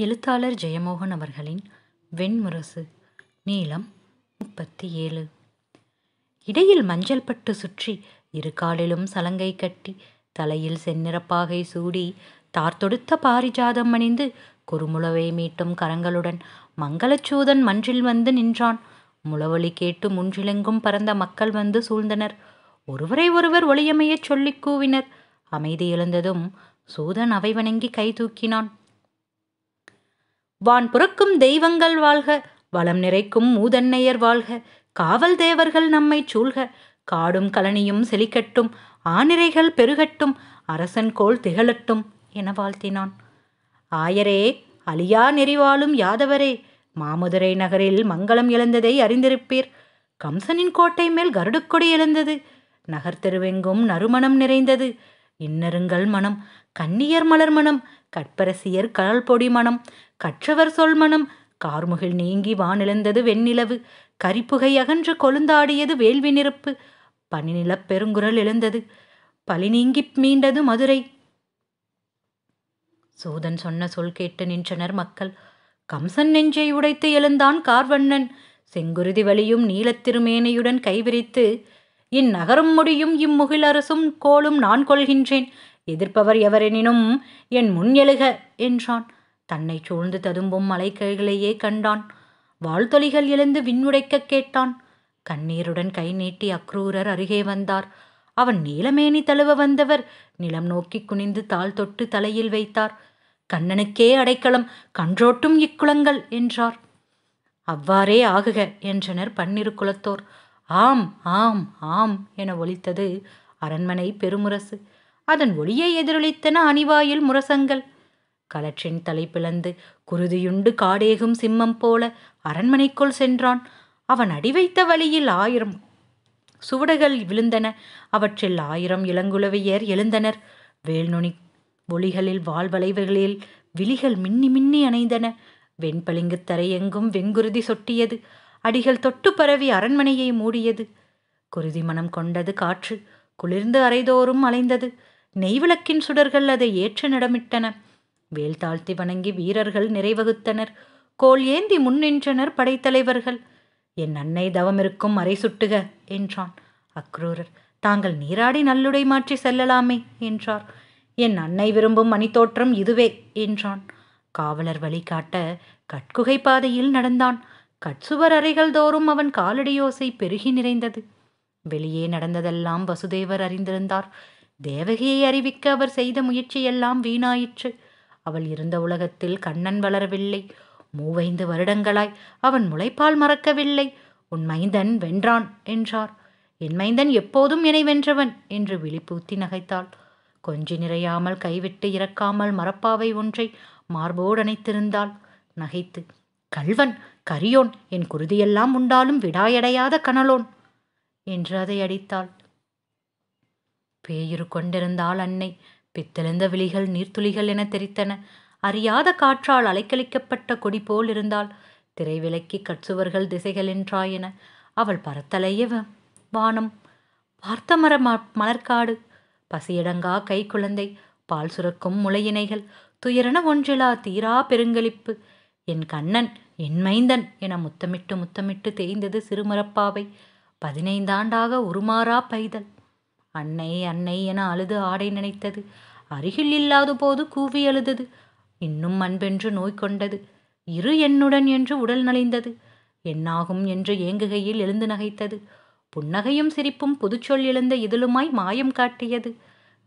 எழுத்தாளர் ஜெயமோகன் அவர்களின் வெண்முரசு நீளம் முப்பத்தி ஏழு. இடையில் மஞ்சள் பட்டு சுற்றி இரு காலிலும் சலங்கை கட்டி தலையில் செந்நிறப்பாகை சூடி தார்த்தொடுத்த பாரிஜாதம் அணிந்து குறுமுளவை மீட்டும் கரங்களுடன் மங்களச்சூதன் மன்றில் வந்து நின்றான். முளவொலி கேட்டு முன்றிலெங்கும் பறந்த மக்கள் வந்து சூழ்ந்தனர். ஒருவரை ஒருவர் ஒளியமையச் சொல்லிக் கூவினர். அமைதி எழுந்ததும் சூதன் அவை வணங்கி கை தூக்கினான். வான் புறக்கும் தெய்வங்கள் வாழ்க வளம் நிறைக்கும் மூதன்னையர் வாழ்க காவல் தேவர்கள் நம்மைச் சூழ்க காடும் கலனியும் செழிக்கட்டும் ஆனிரைகள் பெருகட்டும் அரசன் கோல் திகழட்டும் என வாழ்த்தினான். ஆயரே அழியா நெறிவாளும் யாதவரே மாமதுரை நகரில் மங்களம் எழுந்ததை அறிந்திருப்பீர். கம்சனின் கோட்டை மேல் கருடுக்கொடி எழுந்தது நகர் தெருவெங்கும் நறுமணம் நிறைந்தது இன்னருங்கள் மனம் கன்னியர் மலர் மனம் கற்பரசியர் கடல்பொடி மனம் கற்றவர் சொல் மனம் கார்முகில் நீங்கி வானிழந்தது வெண்ணிலவு கரிப்புகை அகன்று கொழுந்தாடியது வேள்வி நெருப்பு பனிநிலப் பெருங்குரல் எழுந்தது பழி நீங்கி மீண்டது மதுரை. சூதன் சொன்ன சொல் கேட்டு நின்றனர் மக்கள் கம்சன் நெஞ்சை உடைத்து எழுந்தான் கார்வண்ணன் செங்குருதி வலியும் நீலத்திருமேனையுடன் கைவிரித்து இந்நகரும் முடியும் இம்முகில் அரசும் கோலும் நான் கொள்கின்றேன். எதிர்ப்பவர் எவரெனினும் என் முன் எழுக என்றான். தன்னை சூழ்ந்து ததும்பும் மலைக்கைகளையே கண்டான். வாழ்த்தொலிகள் எழுந்து விண்ணுடைக்க கேட்டான். கண்ணீருடன் கை நீட்டி அக்ரூரர் அருகே வந்தார். அவன் நீலமேனி தழுவ வந்தவர் நிலம் நோக்கி குனிந்து தாள் தொட்டு தலையில் வைத்தார். கண்ணனுக்கே அடைக்கலம் கன்றோட்டும் இக்குளங்கள் என்றார். அவ்வாறே ஆகுக என்றனர் பன்னிரு குலத்தோர். ஆம் ஆம் ஆம் என ஒலித்தது அரண்மனை பெருமுரசு. அதன் ஒளியை எதிரொலித்தன அணிவாயில் முரசங்கள். கலற்றின் தலை பிளந்து குருதியுண்டு காடேகும் சிம்மம் போல அரண்மனைக்குள் சென்றான். அவன் அடி வைத்த வழியில் ஆயிரம் சுவடுகள் விழுந்தன. அவற்றில் ஆயிரம் இளங்குலவியர் எழுந்தனர். வேல்நுனி ஒளிகளில் வாழ்வளைவுகளில் விழிகள் மின்னி மின்னி அணைந்தன. வெண்பளிங்கு தரையெங்கும் வெங்குருதி சொட்டியது. அடிகள் தொட்டு பரவி அரண்மனையை மூடியது. குருதி மனம் கொண்டது காற்று குளிர்ந்து அரைதோறும் அலைந்தது. நெய்விளக்கின் சுடர்கள் அதை ஏற்று நடமிட்டன. வேல் தாழ்த்தி வணங்கி வீரர்கள் நிறைவகுத்தனர். கோல் ஏந்தி முன்னின்றனர் படைத்தலைவர்கள். என் அன்னை தவமிருக்கும் அறை சுட்டுக என்றான். அக்ரூரர் தாங்கள் நீராடி நல்லுடை மாற்றி செல்லலாமே என்றார். என் அன்னை விரும்பும் மணித்தோற்றம் இதுவே என்றான். காவலர் வழிகாட்ட கட்குகை பாதையில் நடந்தான். கட்சுவர் அறைகள் தோறும் அவன் காலடியோசை பெருகி நிறைந்தது. வெளியே நடந்ததெல்லாம் வசுதேவர் அறிந்திருந்தார். தேவகியை அறிவிக்க அவர் செய்த முயற்சியெல்லாம் வீணாயிற்று. அவள் இருந்த உலகத்தில் கண்ணன் வளரவில்லை. மூவைந்து வருடங்களாய் அவன் முளைப்பால் மறக்கவில்லை. உன் மைந்தன் வென்றான் என்றார். என் மைந்தன் எப்போதும் என்னை வென்றவன் என்று விழிப்பூத்தி நகைத்தாள். கொஞ்சி நிறையாமல் கைவிட்டு இறக்காமல் மரப்பாவை ஒன்றை மார்போடு அணைத்திருந்தாள். நகைத்து கல்வன் கரியோன் என் குருதியெல்லாம் உண்டாலும் விடாயடையாத கனலோன் என்று அதை அடித்தாள். பேயுரு கொண்டிருந்தாள் அன்னை. பித்தெழுந்த விழிகள் நீர்த்துளிகள் என தெரித்தன. அறியாத காற்றால் அலைக்கழிக்கப்பட்ட கொடி போல் இருந்தாள். திரைவிலக்கி கற்சுவர்கள் கட்சுவர்கள் திசைகளென்றாயென அவள் பரத்தலைய வானம். பார்த்த மர மலர்காடு. பசியடங்கா கை குழந்தை பால் சுரக்கும் முளையினைகள் துயரென ஒன்றிலா தீரா பெருங்களிப்பு என் கண்ணன் என் மைந்தன் என முத்தமிட்டு முத்தமிட்டு தேய்ந்தது சிறுமரப்பாவை பதினைந்தாண்டாக உருமாறா பைதல். அன்னை அன்னை என அழுது ஆடை நினைத்தது. அருகில் இல்லாத போது கூவி அழுதது. இன்னும் அன்பென்று நோய் கொண்டது. இரு என்னுடன் என்று உடல் நலிந்தது. என்னாகும் என்று ஏங்குகையில் எழுந்து நகைத்தது. புன்னகையும் சிரிப்பும் புதுச்சொல் எழுந்த இதழுமாய் மாயம் காட்டியது.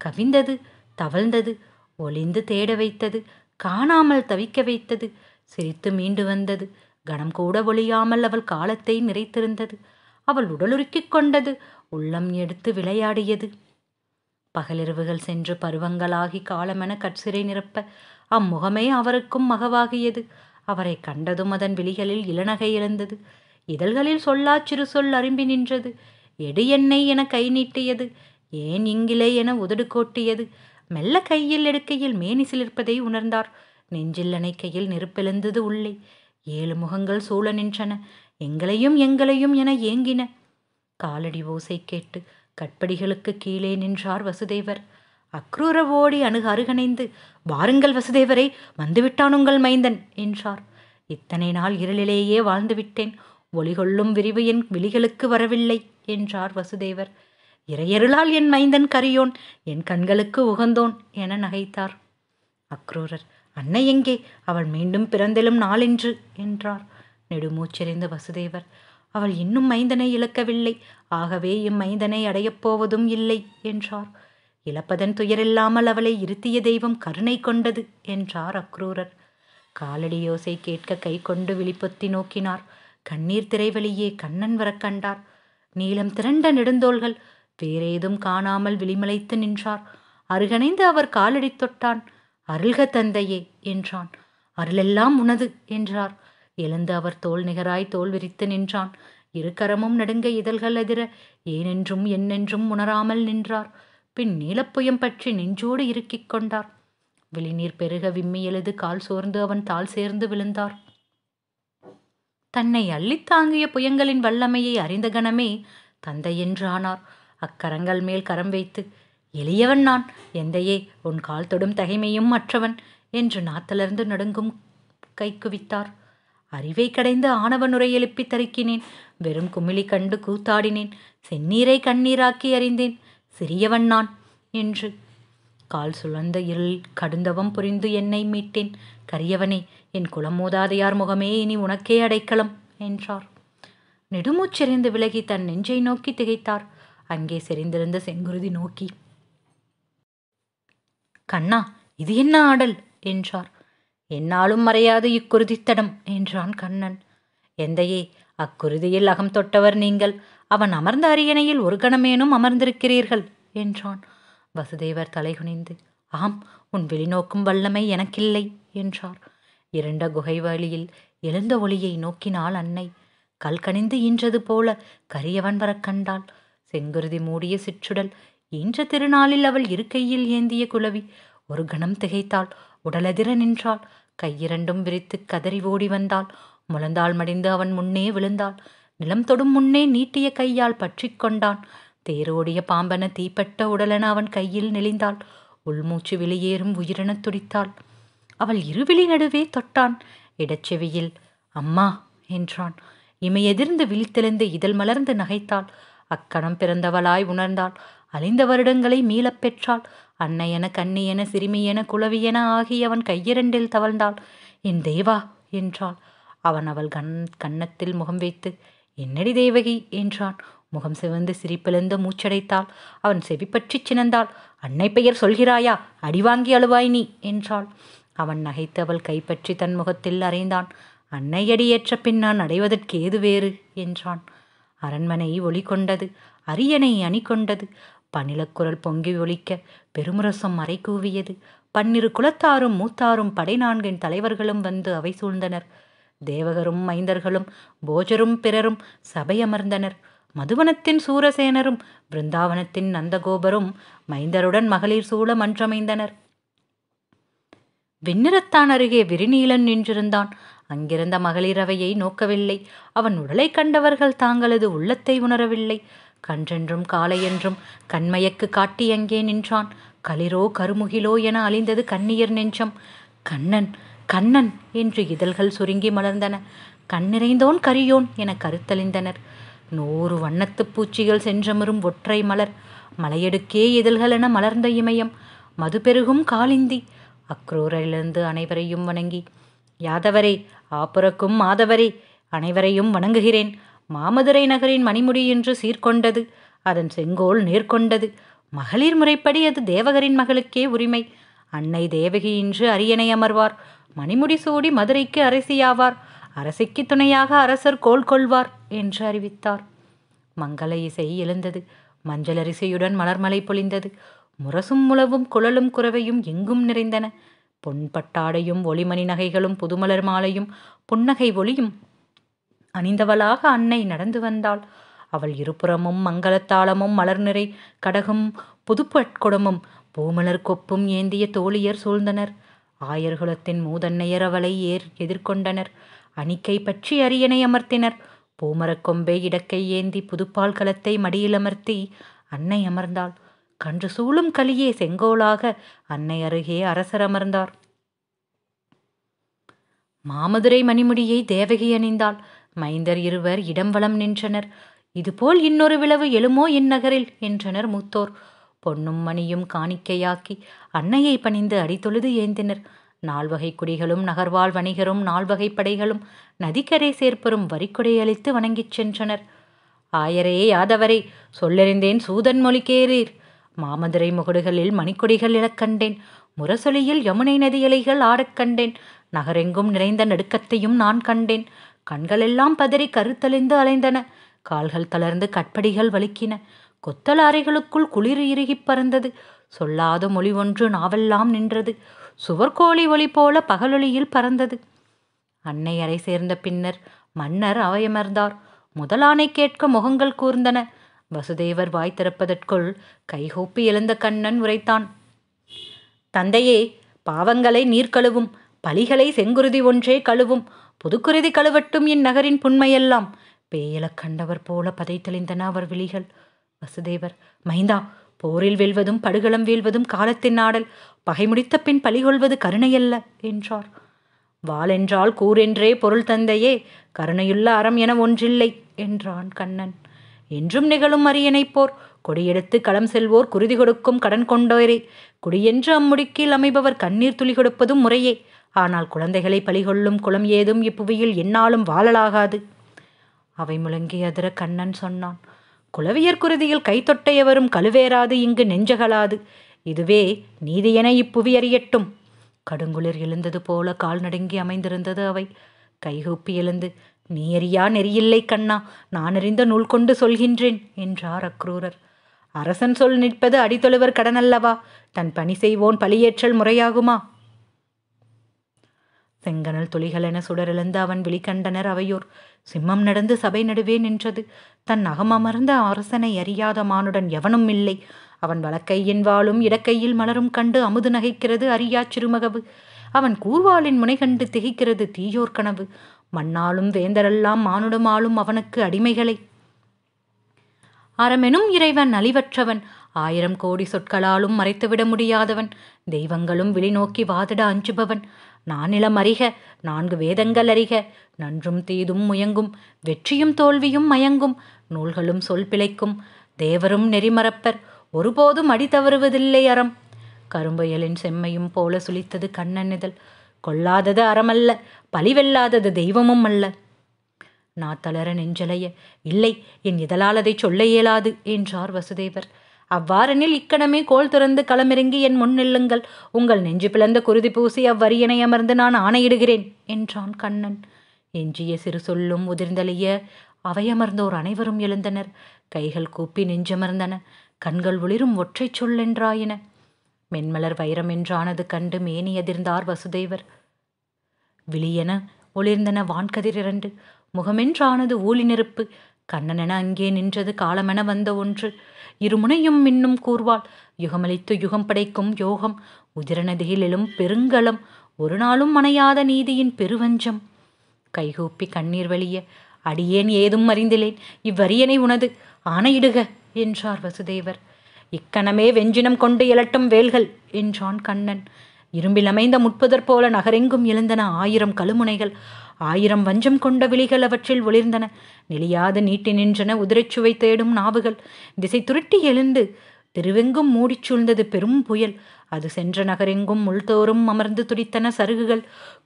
கவிந்தது தவழ்ந்தது ஒளிந்து தேட வைத்தது. காணாமல் தவிக்க வைத்தது. சிரித்து மீண்டு வந்தது. கணம் கூட ஒளியாமல் அவள் காலத்தை நிறைத்திருந்தது. அவள் உடலுருக்கிக் கொண்டது. உள்ளம் எடுத்து விளையாடியது. பகலிரவுகள் சென்று பருவங்களாகி காலமென கற்சிறை நிரப்ப அம்முகமே அவருக்கும் மகவாகியது. அவரை கண்டதும் அதன் விழிகளில் இளநகை எழுந்தது. இதழ்களில் சொல்லா சிறு சொல் அரும்பி நின்றது. எடு எண்ணெய் என கை நீட்டியது. ஏன் இங்கிலே என உதடு கோட்டியது. மெல்ல கையில் எடுக்கையில் மேனி சிலிர்ப்பதை உணர்ந்தார். நெஞ்சில் அணைக்கையில் நெருப்பெழுந்தது உள்ளே. ஏழு முகங்கள் சூழ நின்றன. எங்களையும் எங்களையும் என ஏங்கின. காலடி ஓசை கேட்டு கட்படிகளுக்கு கீழே நின்றார் வசுதேவர். அக்ரூர ஓடி அணுக அருகணைந்து வாருங்கள் வசுதேவரே வந்துவிட்டான் உங்கள் மைந்தன் என்றார். இத்தனை நாள் இருளிலேயே வாழ்ந்துவிட்டேன். ஒளிகொள்ளும் விரிவு என் விழிகளுக்கு வரவில்லை என்றார் வசுதேவர். இறையருளால் என் மைந்தன் கரியோன் என் கண்களுக்கு உகந்தோன் என நகைத்தார். அக்ரூரர் அன்னை எங்கே? அவள் மீண்டும் பிறந்தெழும் நாளென்று என்றார். நெடுமூச்செறிந்த வசுதேவர் அவள் இன்னும் மைந்தனை இழக்கவில்லை. ஆகவே இம்மைந்தனை அடையப் போவதும் இல்லை என்றார். இழப்பதன் துயரில்லாமல் அவளை இருத்திய தெய்வம் கருணை கொண்டது என்றார் அக்ரூரர். காலடி யோசை கேட்க கை கொண்டு விழிப்பொத்தி நோக்கினார். கண்ணீர் திரைவழியே கண்ணன் வரக் கண்டார். நீளம் திரண்ட நெடுந்தோள்கள் வேறேதும் காணாமல் விழிமலைத்து நின்றார். அருகணைந்து அவர் காலடி தொட்டான். அருள்க தந்தையே என்றான். அருளெல்லாம் உனது என்றார். எழுந்து அவர் தோல் நிகராய் தோல் விரித்து நின்றான். இரு கரமும் நடுங்க இதழ்கள் எதிர ஏனென்றும் என்னென்றும் உணராமல் நின்றார். பின் நீலப்புயம் பற்றி நெஞ்சோடு இறுக்கிக் கொண்டார். விழிநீர் பெருக விம்மி எழுது கால் சோர்ந்து அவன் தாள் சேர்ந்து விழுந்தார். தன்னை அள்ளித் தாங்கிய புயங்களின் வல்லமையை அறிந்த கணமே தந்தை என்றானார் அக்கரங்கள் மேல் கரம் வைத்து எளியவன் நான். எந்தையே உன் கால் தொடும் தகைமையும் மற்றவன் என்று நாத்தலர்ந்து நடுங்கும் கை குவித்தார் அறிவை கடைந்து ஆணவ நுரை எழுப்பி தருக்கினேன். வெறும் குமிழி கண்டு கூத்தாடினேன். செந்நீரை கண்ணீராக்கி அறிந்தேன். சிறியவன் நான் என்று. கால் சுழந்த இருள் கடுந்தவம் புரிந்து என்னை மீட்டேன். கரியவனே என் குலமோதாதையார் முகமே இனி உனக்கே அடைக்கலம் என்றார். நெடுமூச்செறிந்து விலகி தன் நெஞ்சை நோக்கி திகைத்தார். அங்கே செறிந்திருந்த செங்குருதி நோக்கி கண்ணா இது என்ன ஆடல்? என்றார். என்னாலும் மறையாது இக்குருதித்தடம் என்றான் கண்ணன். எந்தையே அக்குருதியில் அகம் தொட்டவர் நீங்கள். அவன் அமர்ந்த அரியணையில் ஒரு கணமேனும் அமர்ந்திருக்கிறீர்கள் என்றான். வசுதேவர் தலைகுனிந்து ஆம் உன் வெளிநோக்கும் வல்லமை எனக்கில்லை என்றார். இருண்ட குகை வழியில் எழுந்த ஒளியை நோக்கினாள் அன்னை. கல்கனிந்து ஈன்றது போல கரியவன் வரக் கண்டாள். செங்குருதி மூடிய சிற்றுடல் ஈன்ற திருநாளில் அவள் இருக்கையில் ஏந்திய குலவி. ஒரு கணம் திகைத்தாள். உடலதிர நின்றாள். கையிரண்டும் விரித்து கதறி ஓடி வந்தாள். முழந்தாள் மடிந்து அவன் முன்னே விழுந்தாள். நிலம் தொடும் முன்னே நீட்டிய கையால் பற்றி கொண்டான். தேரோடிய பாம்பன தீப்பட்ட உடலென அவன் கையில் நெளிந்தாள். உள்மூச்சு வெளியேறும் உயிரென துடித்தாள். அவள் இருவிழி நடுவே தொட்டான். இடச்செவியில் அம்மா என்றான். இமையெதிர்ந்து விழித்தெழுந்து இதழ் மலர்ந்து நகைத்தாள். அக்கணம் பிறந்தவளாய் உணர்ந்தாள். அழிந்த வருடங்களை மீளப் பெற்றாள். அன்னையென கண்ணியென சிறுமியென குளவியென ஆகியவன் கையிரண்டில் தவழ்ந்தாள். என் தேவா என்றாள். அவன் அவள் கண் கன்னத்தில் முகம் வைத்து என்னடி தேவகி என்றான். முகம் சிவந்து சிரிப்பிழந்து மூச்சடைத்தாள். அவன் செவி பற்றி சினந்தாள். அன்னை பெயர் சொல்கிறாயா? அடிவாங்கி அழுவாய் நீ என்றாள். அவன் நகைத்து அவள் கைப்பற்றி தன் முகத்தில் அறைந்தான். அன்னை அடியேற்ற பின் நான் அடைவதற்கு ஏது வேறு என்றான். அரண்மனை ஒளி கொண்டது அரியணை அணி கொண்டது பனிலக்குரல் பொங்கி ஒலிக்க பெருமுரசம் மறை கூவியது பன்னிரு குலத்தாரும் மூத்தாரும் படை நான்கின் தலைவர்களும் வந்து அவை சூழ்ந்தனர். தேவகரும் மைந்தர்களும் போஜரும் பிறரும் சபையமர்ந்தனர். மதுவனத்தின் சூரசேனரும் பிருந்தாவனத்தின் நந்தகோபரும் மைந்தருடன் மகளிர் சூழ மன்றமைந்தனர். விண்ணிறத்தான் அருகே விரிநீலன் நின்றிருந்தான். அங்கிருந்த மகளிரவையை நோக்கவில்லை. அவன் உடலை கண்டவர்கள் தாங்களது உள்ளத்தை உணரவில்லை. கன்றென்றும் காலையென்றும் கண்மயக்கு காட்டி அங்கே நின்றான். களிரோ கருமுகிலோ என அழிந்தது கண்ணியர் நெஞ்சம். கண்ணன் கண்ணன் என்று இதழ்கள் சுருங்கி மலர்ந்தன. கண்ணிறைந்தோன் கரியோன் என கருத்தழிந்தனர் நூறு வண்ணத்துப் பூச்சிகள் சென்றமரும் ஒற்றை மலர். மலையெடுக்கே இதழ்கள் என மலர்ந்த இமயம். மது பெருகும் காலிந்தி. அக்ரூரிலிருந்து அனைவரையும் வணங்கி யாதவரே ஆப்புறக்கும் மாதவரே அனைவரையும் வணங்குகிறேன். மாமதுரை நகரின் மணிமுடி என்று சீர்கொண்டது அதன் செங்கோல் நேர்கொண்டது. மகளிர் முறைப்படி அது தேவகரின் மகளுக்கே உரிமை. அன்னை தேவகி இன்று அரியணை அமர்வார். மணிமுடி சூடி மதுரைக்கு அரசியாவார். அரசிக்கு துணையாக அரசர் கோல் கொள்வார் என்று அறிவித்தார். மங்கள இசை எழுந்தது. மஞ்சள் அரிசியுடன் மலர்மலை பொழிந்தது. முரசும் முழவும் குழலும் குறவையும் எங்கும் நிறைந்தன. பொன் பட்டாடையும் ஒளிமணி நகைகளும் புதுமலர் மாலையும் புன்னகை ஒளியும் அணிந்தவளாக அன்னை நடந்து வந்தாள். அவள் இருபுறமும் மங்களத்தாளமும் மலர் நிறை கடகும் புதுப்பட்குடமும் பூமலர் கொப்பும் ஏந்திய தோழியர் சூழ்ந்தனர். ஆயர்குலத்தின் மூதன்னையர் அவளை ஏர் எதிர்கொண்டனர். அணிக்கை பற்றி அரியணை அமர்த்தினர். பூமரக்கொம்பை இடக்கை ஏந்தி புதுப்பால் கலத்தை மடியில் அமர்த்தி அன்னை அமர்ந்தாள். கன்று சூழும் கலியே செங்கோலாக அன்னை அருகே அரசர் அமர்ந்தார். மாமதுரை மணிமுடியை தேவகி அணிந்தாள். மைந்தர் இருவர் இடம் வளம் நின்றனர். இதுபோல் இன்னொரு விளவு எழுமோ இந்நகரில் என்றனர் மூத்தோர். பொன்னும் மணியும் காணிக்கையாக்கி அன்னையை பணிந்து அடித்தொழுது ஏந்தினர். நால்வகை குடிகளும் நகர்வாழ் வணிகரும் நால்வகை படைகளும் நதிக்கரை சேர்ப்பரும் வரிக்கொடை அளித்து வணங்கிச் சென்றனர். ஆயரே யாதவரே சொல்லறிந்தேன் சூதன் மொழி கேறீர் மாமதுரை முகடுகளில் மணிக்கொடிகள் இழக்கண்டேன் முரசொலியில் யமுனை நதியலைகள் ஆடக் கண்டேன். நகரெங்கும் நிறைந்த நடுக்கத்தையும் நான் கண்டேன். கண்களெல்லாம் பதறி கருத்தழிந்து அலைந்தன. கால்கள் தளர்ந்து கட்படிகள் வலிக்கின கொத்தலாரைகளுக்குள் குளிர் இறுகி பறந்தது. சொல்லாத மொழி ஒன்று நாவெல்லாம் நின்றது. சுவர்கோழி ஒளி போல பகலொளியில் பறந்தது. அன்னை அறை சேர்ந்த பின்னர் மன்னர் அவையமர்ந்தார். முதலானை கேட்க முகங்கள் கூர்ந்தன. வசுதேவர் வாய் திறப்பதற்குள் கைகூப்பி எழுந்த கண்ணன் உரைத்தான். தந்தையே பாவங்களை நீர் கழுவும் பலிகளை செங்குருதி ஒன்றே கழுவும் புதுக்குருதி கழுவட்டும் இந்நகரின் புண்மையெல்லாம். பேயலக் கண்டவர் போல பதைத்தெளிந்தன அவர் விழிகள். வசுதேவர் மைந்தா போரில் வெல்வதும் படுகளம் வீழ்வதும் காலத்தின் நாடல். பகை முடித்த பின் பலிகொள்வது கருணையல்ல என்றார். வாளென்றால் கூரென்றே பொருள் தந்தையே கருணையுள்ள அறம் என ஒன்றில்லை என்றான் கண்ணன். என்றும் நிகழும் அரியணைப்போர் கொடியெடுத்து களம் செல்வோர் குருதி கொடுக்கும் கடன் கொண்டோரே. குடியென்று அம்முடிக்கில் அமைபவர் கண்ணீர் துளி கொடுப்பதும் முறையே. ஆனால் குழந்தைகளை பலிகொள்ளும் குலம் ஏதும் இப்புவியில் என்னாலும் வாழலாகாது. அவை முழங்கி அதிர கண்ணன் சொன்னான் குலவியர் குருதியில் கைத்தொட்டையவரும் கழுவேறாது இங்கு நெஞ்சகலாது. இதுவே நீதியென இப்புவி அறியட்டும். கடுங்குளிர் எழுந்தது போல கால் நடுங்கி அமைந்திருந்தது அவை. கைகூப்பி எழுந்து நீ அறியா நெறியில்லை கண்ணா நான் அறிந்த நூல் கொண்டு சொல்கின்றேன் என்றார் அக்ரூரர். அரசன் சொல் நிற்பது அடித்தொழுவர் கடனல்லவா? தன் பணி செய்வோன் பழியேற்றல் முறையாகுமா? செங்கனல் துளிகளென சுடரிழந்து அவன் விழிகண்டனர் அவையோர். சிம்மம் நடந்து சபை நடுவே நின்றது. தன் அகமமர்ந்த அரசனை அறியாத மானுடன் எவனும் இல்லை. அவன் வலக்கையின் வாளும் இடக்கையில் மலரும் கண்டு அமுது நகைக்கிறது அறியா சிறுமகவு. அவன் கூர்வாளின் முனை கண்டு திகைக்கிறது தீயோர் கனவு. மண்ணாலும் வேந்தரெல்லாம் மானுடமாலும் அவனுக்கு அடிமைகளை. அறமெனும் இறைவன் அழிவற்றவன். ஆயிரம் கோடி சொற்களாலும் மறைத்துவிட முடியாதவன். தெய்வங்களும் விழிநோக்கி வாதிட அஞ்சுபவன். நானிலம் அறிக நான்கு வேதங்கள் அறிக. நன்றும் தீதும் முயங்கும் வெற்றியும் தோல்வியும் மயங்கும் நூல்களும் சொல் பிழைக்கும். தேவரும் நெறிமறப்பர் ஒருபோதும் அடி தவறுவதில்லை அறம். கரும்புயலின் செம்மையும் போல சுழித்தது கண்ணன் இதழ் கொல்லாதது அறமல்ல பழிவெல்லாதது தெய்வமும் அல்ல. நான் தளர நெஞ்சலைய இல்லை என் இதழால் அதை சொல்ல இயலாது என்றார் வசுதேவர். அவ்வாறெனில் இக்கணமே கோல் திறந்து களமிறங்கி என் முன் நில்லுங்கள். உங்கள் நெஞ்சு பிளந்த குருதி பூசி அவ்வரியனை அமர்ந்து நான் ஆணையிடுகிறேன் என்றான் கண்ணன். எஞ்சிய சிறு சொல்லும் உதிர்ந்தளிய அவையமர்ந்தோர் அனைவரும் எழுந்தனர். கைகள் கூப்பி நெஞ்சமர்ந்தன. கண்கள் ஒளிரும் ஒற்றைச் சொல்லென்றாயின மென்மலர் வைரம் என்றானது கண்டு மேனி எதிர்ந்தார் வசுதேவர். விழியென ஒளிர்ந்தன வான்கதிர் இரண்டு. முகமென்றானது ஊழி நெருப்பு. கண்ணனென அங்கே நின்றது காலமென வந்த ஒன்று. இருமுனையும் மின்னும் கூர்வாள். யுகமளித்து யுகம் படைக்கும் யோகம். உதிரநதியில் பெருங்கலம். ஒரு நாளும் மனையாத நீதியின் பெருவஞ்சம். கைகூப்பி கண்ணீர் வழிய அடியேன் ஏதும் அறிந்திலேன். இவ்வரியனை உனது. ஆணையிடுக என்றார் வசுதேவர். இக்கணமே வெஞ்சினம் கொண்டு எழட்டும் வேல்கள் என்றான் கண்ணன். இரும்பில் அமைந்த முட்புதர் போல நகரெங்கும் எழுந்தன ஆயிரம் கழுமுனைகள். ஆயிரம் வஞ்சம் கொண்ட விழிகள் அவற்றில் ஒளிர்ந்தன. நெளியாது நீட்டி நின்றன உதிரைச்சுவை தேடும் நாவுகள். திசை துருட்டி எழுந்து திருவெங்கும் மூடிச் சூழ்ந்தது பெரும் புயல். அது சென்ற நகரெங்கும் முள்தோறும் அமர்ந்து துடித்தன சருகுகள்.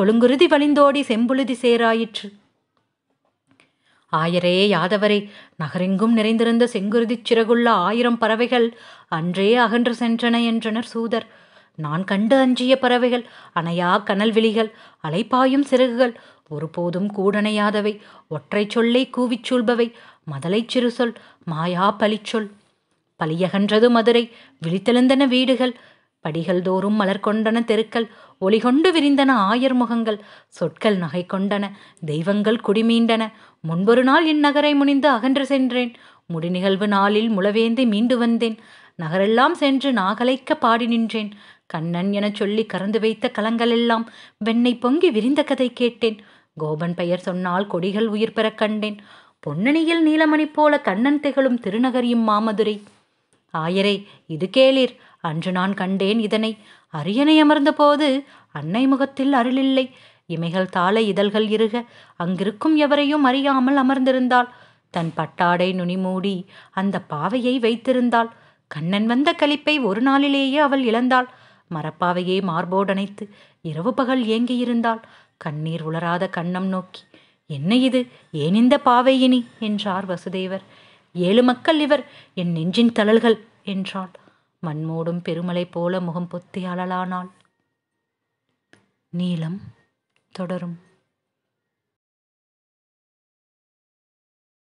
கொழுங்குருதி வழிந்தோடி செம்புழுதி சேராயிற்று. ஆயரே யாதவரே நகரெங்கும் நிறைந்திருந்த செங்குருதிச் சிறகுள்ள ஆயிரம் பறவைகள் அன்றே அகன்று சென்றன என்றனர் சூதர். நான் கண்டு அஞ்சிய பறவைகள் அணையா கனல் விழிகள் அலைப்பாயும் சிறகுகள் ஒருபோதும் கூடணையாதவை ஒற்றை சொல்லை கூவிச் சூழ்பவை மதலைச் சிறுசொல் மாயா பலிச்சொல் பலியகன்றது மதுரை விழித்தெழுந்தன வீடுகள் படிகள் தோறும் மலர் கொண்டன தெருக்கள் ஒளிகொண்டு விரிந்தன ஆயர் முகங்கள் சொற்கள் நகை கொண்டன தெய்வங்கள் குடிமீண்டன முன்பொரு நாள் இந்நகரை முனிந்து அகன்று சென்றேன் முடிநிகழ்வு நாளில் முளவேந்தி மீண்டு வந்தேன். நகரெல்லாம் சென்று நாகலைக்க பாடி நின்றேன். கண்ணன் எனச் சொல்லி கறந்து வைத்த கலங்களெல்லாம் வெண்ணை பொங்கி விரிந்த கதை கேட்டேன். கோபன் பெயர் சொன்னால் கொடிகள் உயிர் பெறக் கண்டேன். பொன்னணியில் நீலமணி போல கண்ணன் திகழும் திருநகரியும் மாமதுரை. ஆயரே இது கேளீர். அன்று நான் கண்டேன் இதனை. அரியணை அமர்ந்தபோது அன்னை முகத்தில் அருளில்லை. இமைகள் தாள இதழ்கள் இருக அங்கிருக்கும் எவரையும் அறியாமல் அமர்ந்திருந்தாள். தன் பட்டாடை நுனி மூடி அந்த பாவையை வைத்திருந்தாள். கண்ணன் வந்த களிப்பை ஒரு நாளிலேயே அவள் இழந்தாள். மரப்பாவையை மார்போடனைத்து இரவு பகல் ஏங்கியிருந்தாள். கண்ணீர் உளராத கண்ணம் நோக்கி என்ன இது? ஏன் இந்த பாவையினி என்றார் வசுதேவர். ஏழு மக்கள் இவர் என் நெஞ்சின் தழல்கள் என்றாள். மண்மூடும் பெருமலை போல முகம் பொத்தி அழலானாள். நீளம் தொடரும்.